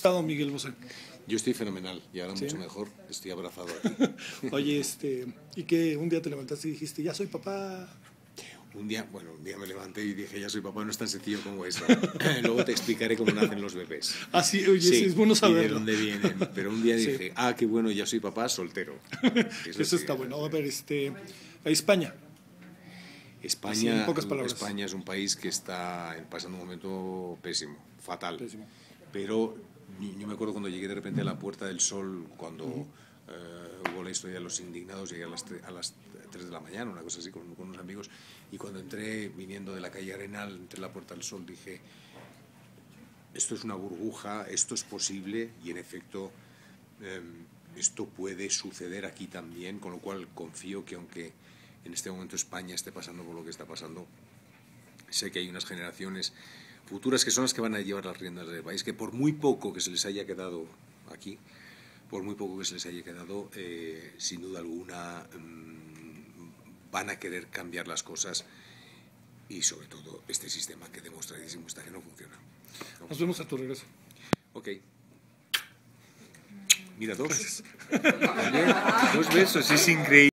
estado Miguel Bosé? Yo estoy fenomenal y ahora ¿Sí? mucho mejor. Estoy abrazado aquí. Oye, este, ¿y qué? Un día te levantaste y dijiste, ya soy papá. Un día, bueno, un día me levanté y dije, ya soy papá, no es tan sencillo como eso. Luego te explicaré cómo nacen los bebés. Ah, sí, oye, sí, es bueno Y de saberlo. dónde vienen. Pero un día Sí. dije, ah, qué bueno, ya soy papá soltero. Eso, sí. está bueno. A ver, este, a España. España, Sí, en pocas palabras. España es un país que está pasando un momento pésimo, fatal. Pésimo. Pero yo me acuerdo cuando llegué de repente a la Puerta del Sol, cuando eh, hubo la historia de los indignados, llegué a las, a las 3 de la mañana, una cosa así, con, con unos amigos, y cuando entré viniendo de la calle Arenal, entre la Puerta del Sol, dije, esto es una burbuja, esto es posible, y en efecto, em, esto puede suceder aquí también, con lo cual confío que aunque en este momento España esté pasando por lo que está pasando, sé que hay unas generaciones futuras que son las que van a llevar las riendas del país, que por muy poco que se les haya quedado aquí, por muy poco que se les haya quedado, eh, sin duda alguna mm, van a querer cambiar las cosas y sobre todo este sistema que demostradísimo está que no funciona. ¿no? Nos vemos a tu regreso. Ok. Mira, dos. Oye, dos besos, es increíble.